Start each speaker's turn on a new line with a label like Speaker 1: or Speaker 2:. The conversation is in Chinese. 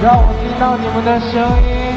Speaker 1: 让我听到你们的声音。